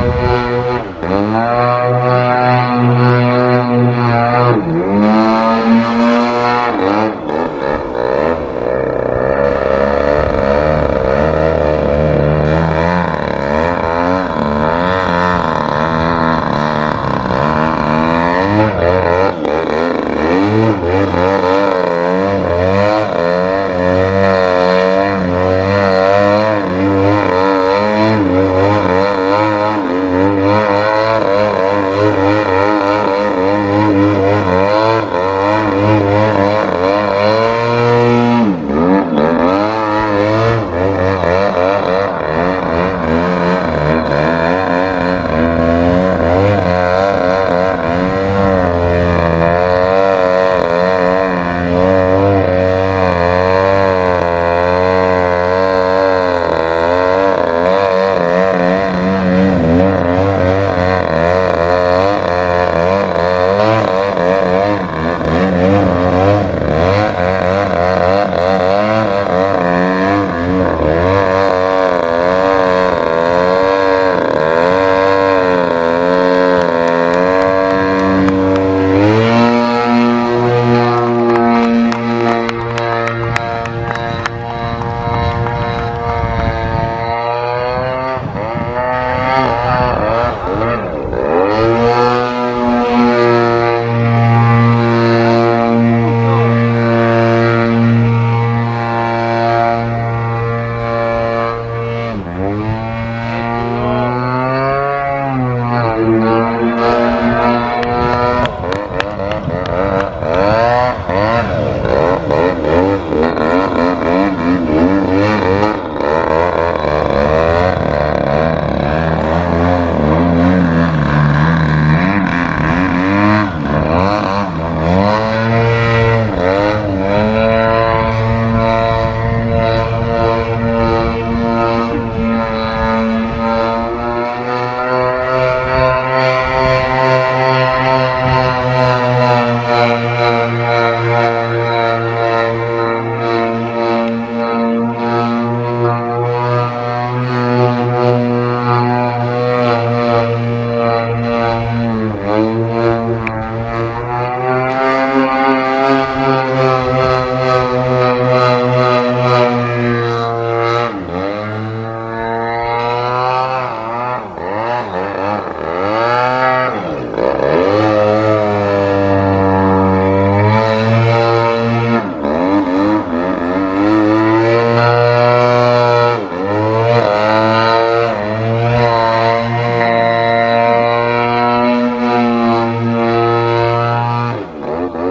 Música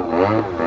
Mm-hmm.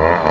Uh-uh.